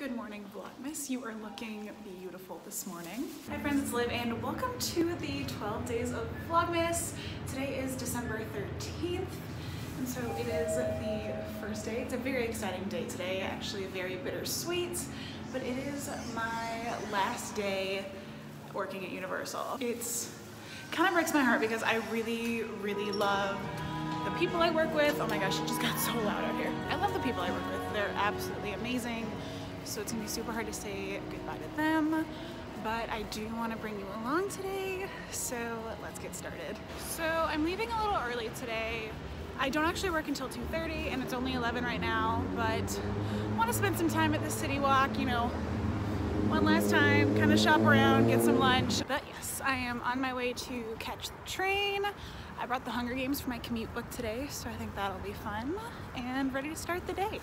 Good morning Vlogmas. You are looking beautiful this morning. Hi friends, it's Liv and welcome to the 12 days of Vlogmas. Today is December 13th and so it is the first day. It's a very exciting day today, actually very bittersweet, but it is my last day working at Universal. It's kind of breaks my heart because I really, really love the people I work with. Oh my gosh, it just got so loud out here. I love the people I work with. They're absolutely amazing. So it's gonna be super hard to say goodbye to them. But I do wanna bring you along today. So let's get started. So I'm leaving a little early today. I don't actually work until 2.30 and it's only 11 right now, but I wanna spend some time at the City Walk, you know, one last time, kind of shop around, get some lunch. But yes, I am on my way to catch the train. I brought the Hunger Games for my commute book today, so I think that'll be fun and ready to start the day.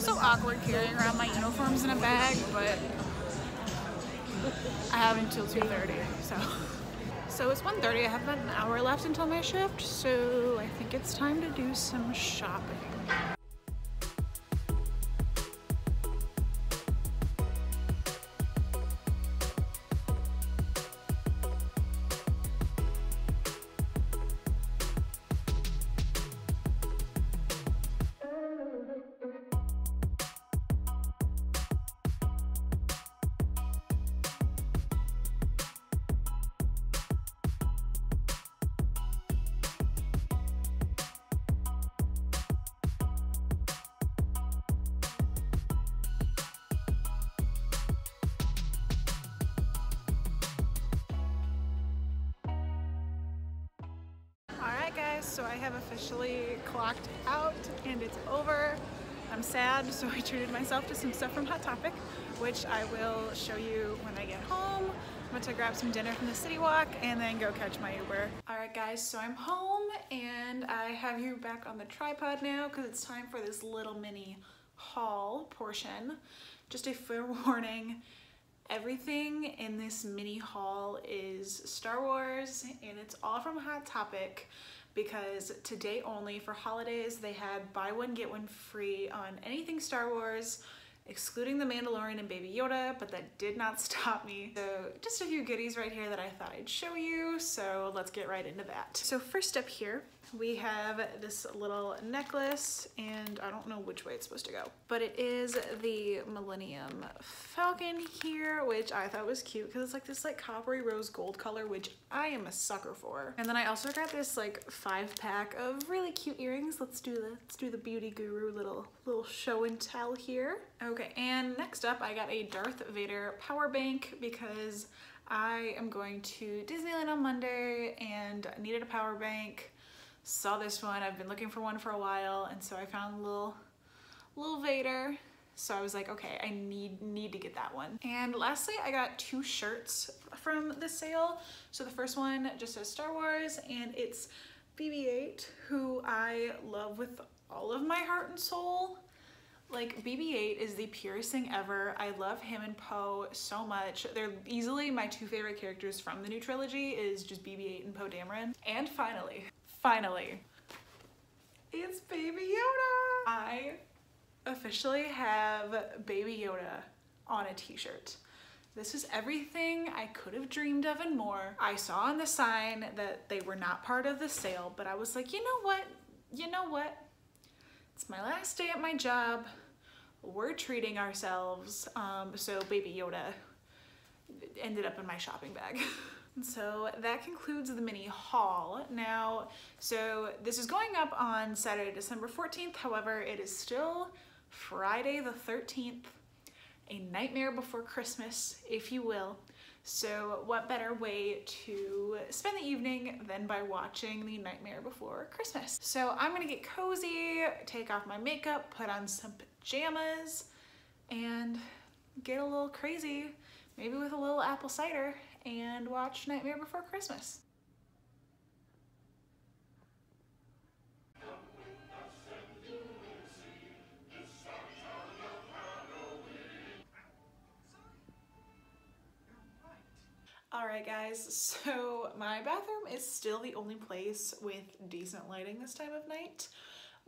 Feel so awkward carrying around my uniforms in a bag, but I have until 2.30, so. So it's 1.30, I have about an hour left until my shift, so I think it's time to do some shopping. So I have officially clocked out and it's over. I'm sad, so I treated myself to some stuff from Hot Topic, which I will show you when I get home. I'm going to grab some dinner from the City Walk and then go catch my Uber. Alright guys, so I'm home and I have you back on the tripod now because it's time for this little mini haul portion. Just a fair warning, everything in this mini haul is Star Wars and it's all from Hot Topic because today only for holidays they had buy one get one free on anything Star Wars excluding the Mandalorian and Baby Yoda, but that did not stop me. So just a few goodies right here that I thought I'd show you, so let's get right into that. So first up here, we have this little necklace, and I don't know which way it's supposed to go, but it is the Millennium Falcon here, which I thought was cute because it's like this like coppery rose gold color, which I am a sucker for. And then I also got this like five pack of really cute earrings. Let's do the, let's do the Beauty Guru little, little show and tell here. Okay, and next up I got a Darth Vader power bank because I am going to Disneyland on Monday and needed a power bank saw this one. I've been looking for one for a while, and so I found little, little Vader. So I was like, okay, I need, need to get that one. And lastly, I got two shirts from the sale. So the first one just says Star Wars, and it's BB-8, who I love with all of my heart and soul. Like BB-8 is the purest thing ever. I love him and Poe so much. They're easily my two favorite characters from the new trilogy is just BB-8 and Poe Dameron. And finally, finally, it's Baby Yoda. I officially have Baby Yoda on a t-shirt. This is everything I could have dreamed of and more. I saw on the sign that they were not part of the sale, but I was like, you know what? You know what? It's my last day at my job. We're treating ourselves. Um, so Baby Yoda ended up in my shopping bag. So that concludes the mini haul. Now, so this is going up on Saturday, December 14th. However, it is still Friday the 13th, a nightmare before Christmas, if you will. So what better way to spend the evening than by watching The Nightmare Before Christmas. So I'm gonna get cozy, take off my makeup, put on some pajamas, and get a little crazy, maybe with a little apple cider, and watch Nightmare Before Christmas. Alright guys, so my bathroom is still the only place with decent lighting this time of night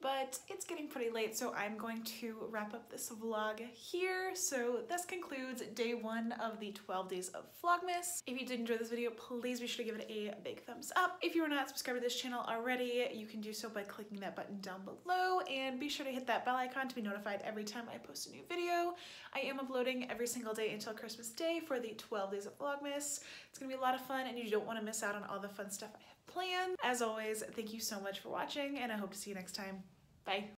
but it's getting pretty late so I'm going to wrap up this vlog here. So this concludes day one of the 12 days of Vlogmas. If you did enjoy this video, please be sure to give it a big thumbs up. If you are not subscribed to this channel already, you can do so by clicking that button down below and be sure to hit that bell icon to be notified every time I post a new video. I am uploading every single day until Christmas Day for the 12 days of Vlogmas. It's gonna be a lot of fun and you don't wanna miss out on all the fun stuff I have planned. As always, thank you so much for watching and I hope to see you next time. Bye.